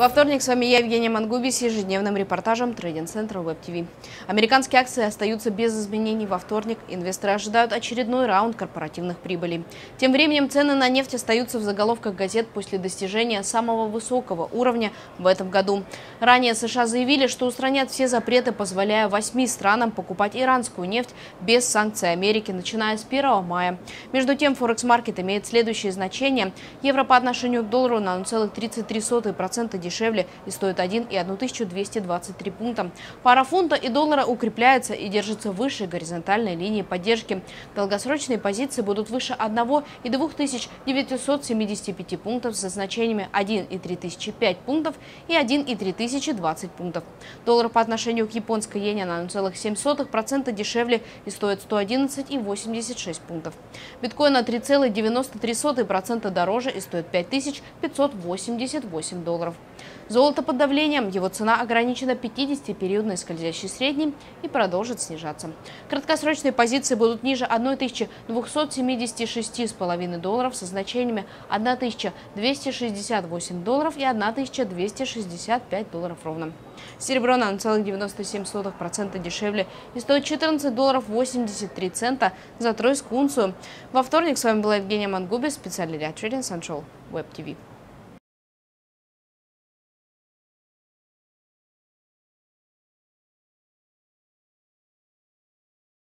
Во вторник с вами я, Евгения Мангуби, с ежедневным репортажем Трейдинг Центра Web TV. Американские акции остаются без изменений во вторник. Инвесторы ожидают очередной раунд корпоративных прибылей. Тем временем цены на нефть остаются в заголовках газет после достижения самого высокого уровня в этом году. Ранее США заявили, что устранят все запреты, позволяя восьми странам покупать иранскую нефть без санкций Америки, начиная с 1 мая. Между тем, Форекс-маркет имеет следующее значение. Евро по отношению к доллару на 0,33% дешевле и стоит 1 и 1223 пункта. Пара фунта и доллара укрепляется и держится выше горизонтальной линии поддержки. Долгосрочные позиции будут выше 1 и 2975 пунктов со значениями 1 и 3005 пунктов и 1 и 3020 пунктов. Доллар по отношению к японской иене на 0,7% дешевле и стоит 111,86 пунктов. Биткоин на 3,93% дороже и стоит 5588 долларов. Золото под давлением. Его цена ограничена 50-периодной скользящей средней и продолжит снижаться. Краткосрочные позиции будут ниже 1276,5 долларов со значениями 1268 долларов и 1265 долларов ровно. Серебро на 0,97% дешевле и стоит 14 долларов 83 цента за тройскую унцию. Во вторник с вами была Евгения Мангуби, специальный для Trading Central Web TV.